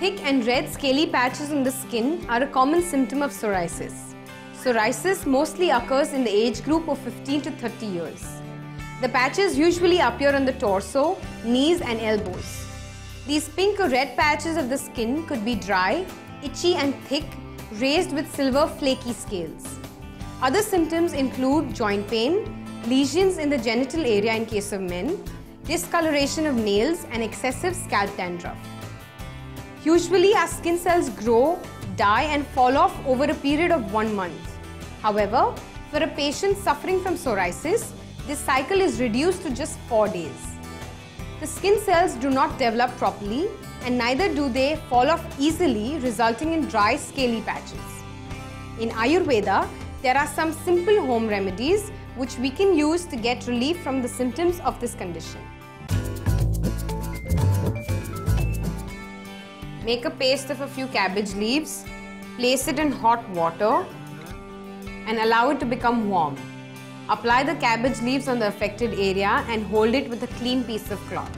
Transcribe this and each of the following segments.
Thick and red scaly patches on the skin are a common symptom of psoriasis. Psoriasis mostly occurs in the age group of 15 to 30 years. The patches usually appear on the torso, knees and elbows. These pink or red patches of the skin could be dry, itchy and thick, raised with silver flaky scales. Other symptoms include joint pain, lesions in the genital area in case of men, discoloration of nails and excessive scalp dandruff. Usually our skin cells grow, die and fall off over a period of one month. However, for a patient suffering from psoriasis, this cycle is reduced to just 4 days. The skin cells do not develop properly and neither do they fall off easily resulting in dry scaly patches. In Ayurveda, there are some simple home remedies which we can use to get relief from the symptoms of this condition. Make a paste of a few cabbage leaves, place it in hot water and allow it to become warm. Apply the cabbage leaves on the affected area and hold it with a clean piece of cloth.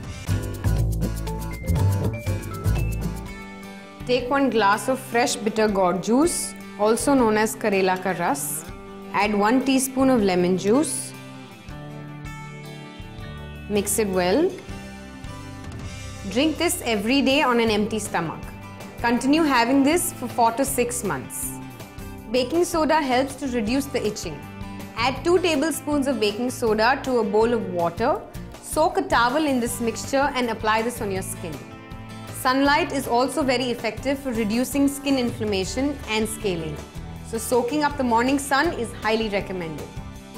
Take one glass of fresh bitter gourd juice, also known as Karela ka ras. Add 1 teaspoon of lemon juice. Mix it well. Drink this every day on an empty stomach. Continue having this for 4 to 6 months. Baking soda helps to reduce the itching. Add 2 tablespoons of baking soda to a bowl of water. Soak a towel in this mixture and apply this on your skin. Sunlight is also very effective for reducing skin inflammation and scaling. So soaking up the morning sun is highly recommended.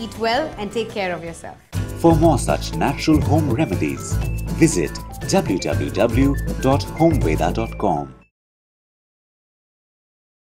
Eat well and take care of yourself. For more such natural home remedies, visit www.homeveda.com.